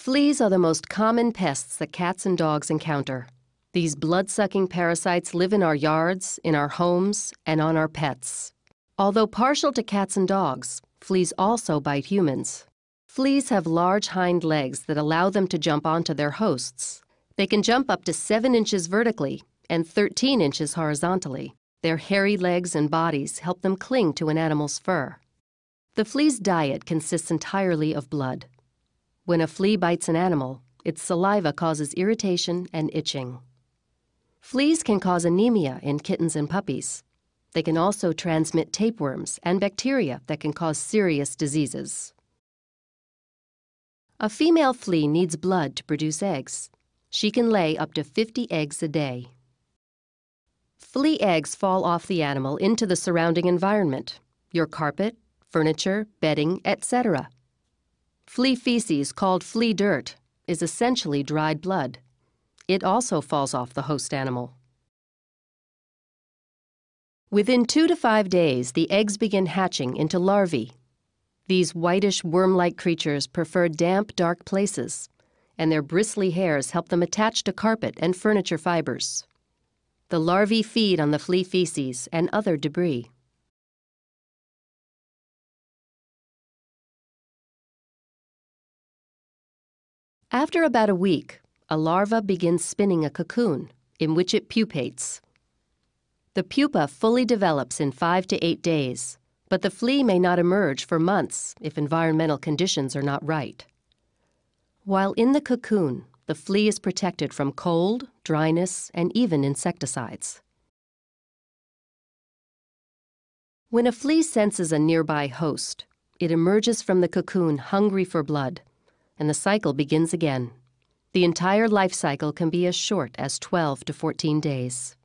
Fleas are the most common pests that cats and dogs encounter. These blood-sucking parasites live in our yards, in our homes, and on our pets. Although partial to cats and dogs, fleas also bite humans. Fleas have large hind legs that allow them to jump onto their hosts. They can jump up to 7 inches vertically and 13 inches horizontally. Their hairy legs and bodies help them cling to an animal's fur. The flea's diet consists entirely of blood. When a flea bites an animal, its saliva causes irritation and itching. Fleas can cause anemia in kittens and puppies. They can also transmit tapeworms and bacteria that can cause serious diseases. A female flea needs blood to produce eggs. She can lay up to 50 eggs a day. Flea eggs fall off the animal into the surrounding environment, your carpet, furniture, bedding, etc. Flea feces, called flea dirt, is essentially dried blood. It also falls off the host animal. Within two to five days, the eggs begin hatching into larvae. These whitish worm-like creatures prefer damp, dark places, and their bristly hairs help them attach to carpet and furniture fibers. The larvae feed on the flea feces and other debris. After about a week, a larva begins spinning a cocoon in which it pupates. The pupa fully develops in five to eight days, but the flea may not emerge for months if environmental conditions are not right. While in the cocoon, the flea is protected from cold, dryness, and even insecticides. When a flea senses a nearby host, it emerges from the cocoon hungry for blood, and the cycle begins again. The entire life cycle can be as short as 12 to 14 days.